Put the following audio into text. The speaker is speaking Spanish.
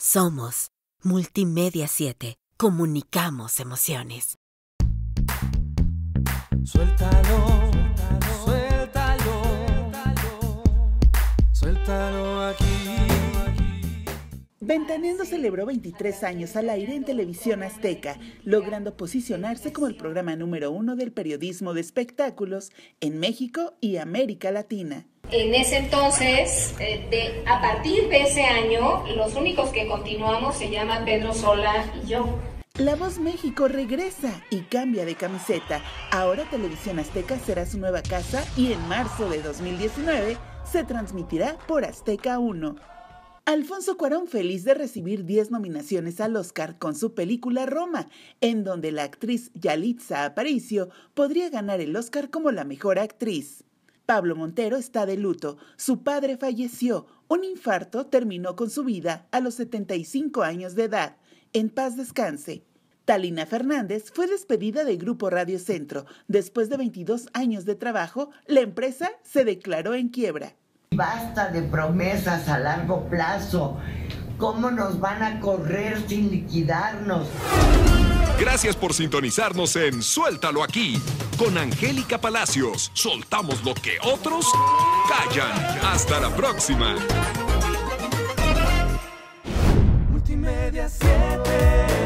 Somos Multimedia 7. Comunicamos emociones. Suéltalo, suéltalo, suéltalo aquí. Ventaneando celebró 23 años al aire en televisión azteca, logrando posicionarse como el programa número uno del periodismo de espectáculos en México y América Latina. En ese entonces, eh, de, a partir de ese año, los únicos que continuamos se llaman Pedro Sola y yo. La Voz México regresa y cambia de camiseta. Ahora Televisión Azteca será su nueva casa y en marzo de 2019 se transmitirá por Azteca 1. Alfonso Cuarón feliz de recibir 10 nominaciones al Oscar con su película Roma, en donde la actriz Yalitza Aparicio podría ganar el Oscar como la mejor actriz. Pablo Montero está de luto. Su padre falleció. Un infarto terminó con su vida a los 75 años de edad. En paz descanse. Talina Fernández fue despedida del Grupo Radio Centro. Después de 22 años de trabajo, la empresa se declaró en quiebra. Basta de promesas a largo plazo. ¿Cómo nos van a correr sin liquidarnos? Gracias por sintonizarnos en Suéltalo aquí con Angélica Palacios. Soltamos lo que otros callan. Hasta la próxima. Multimedia 7. Comunicamos emociones multimedia 7, 7.